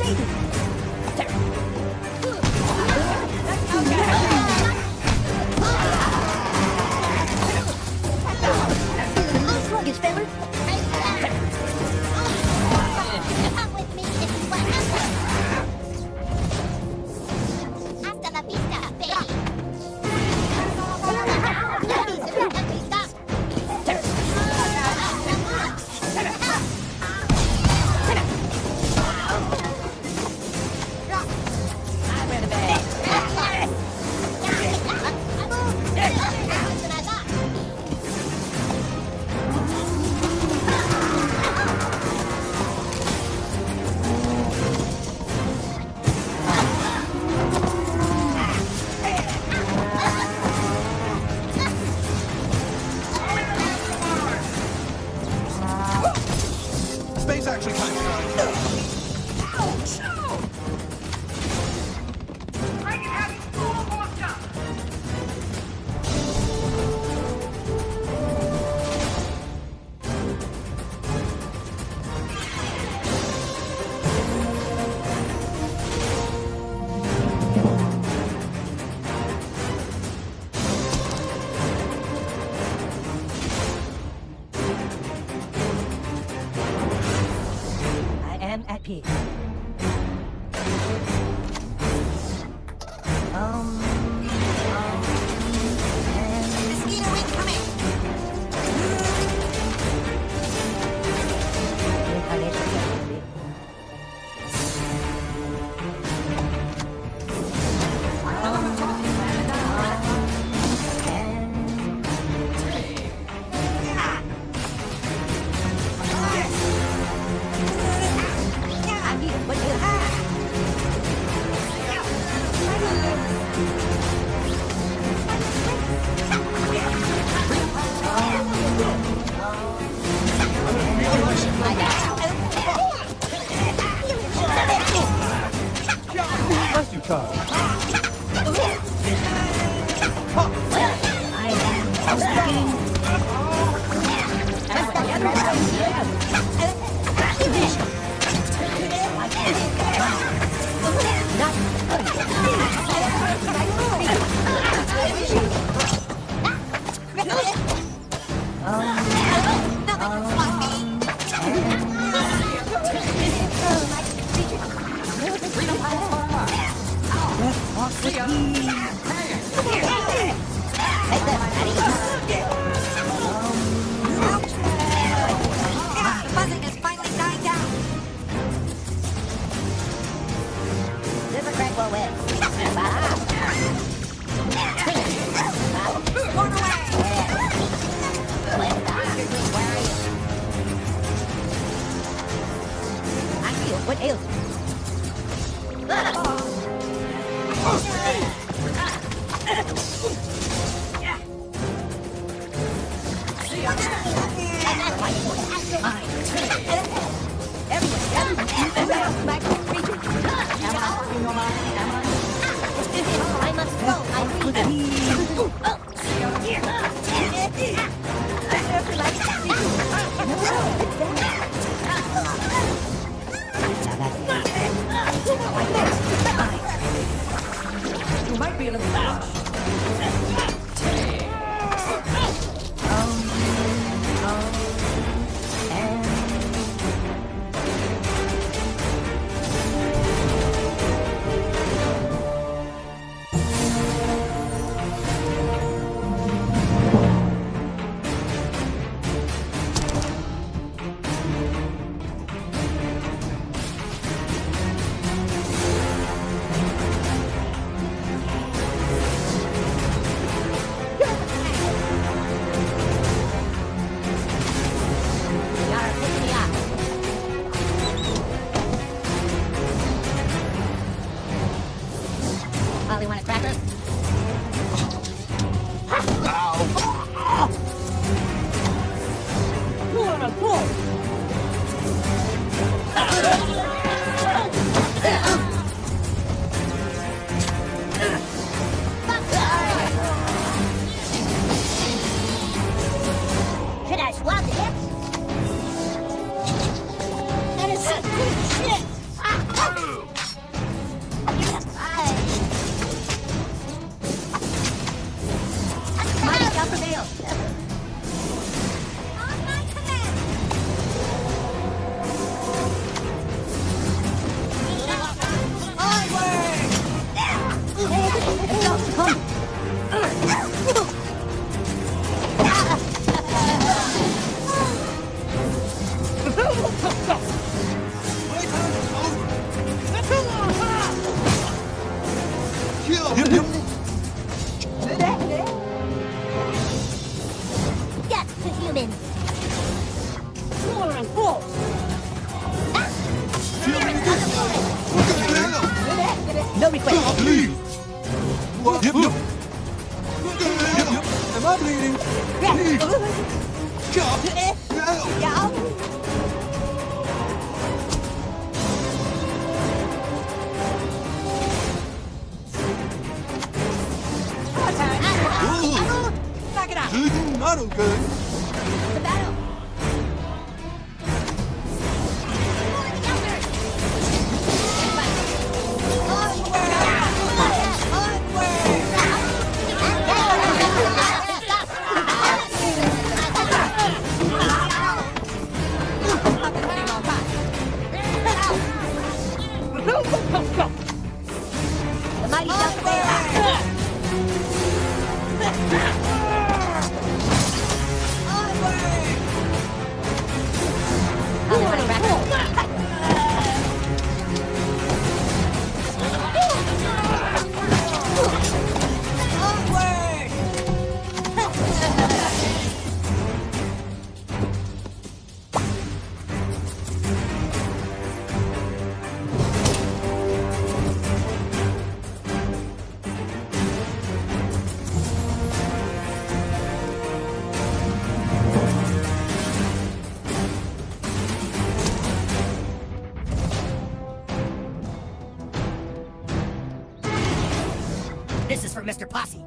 Satan. over with. What ails you? Everyone, everyone, everyone, back probably want a cracker. kill. You do not good. Master Posse.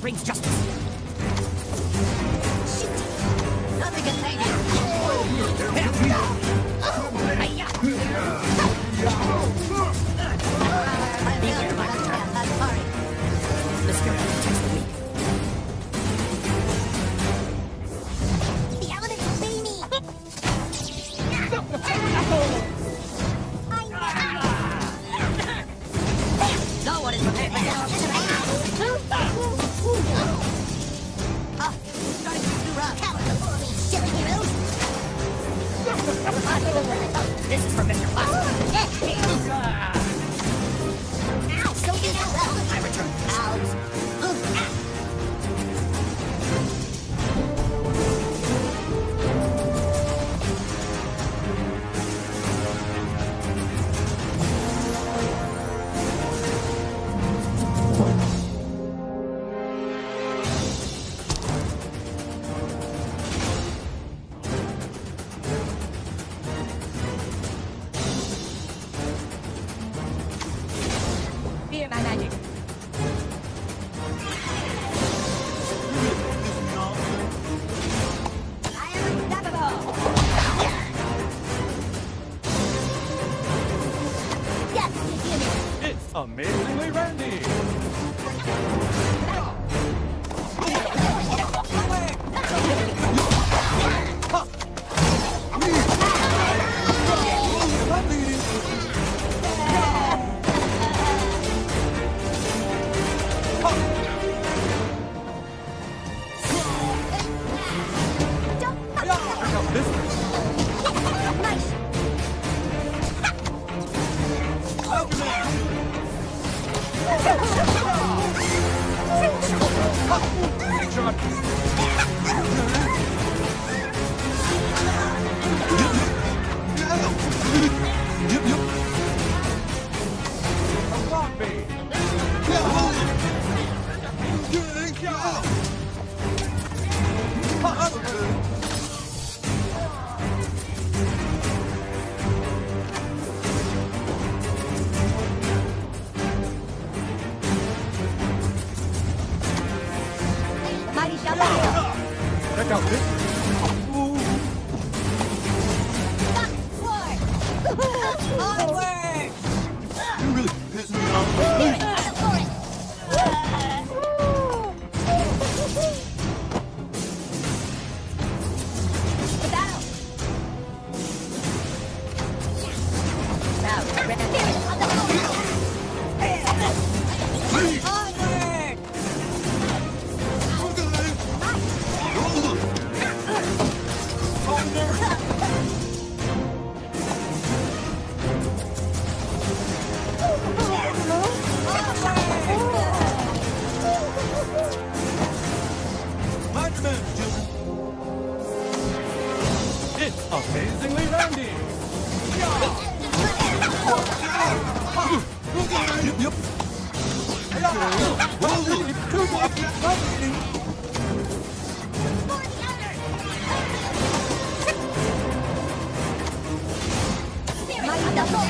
brings just This is from. Amazingly Randy! Me off. Ready. Double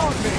on, me.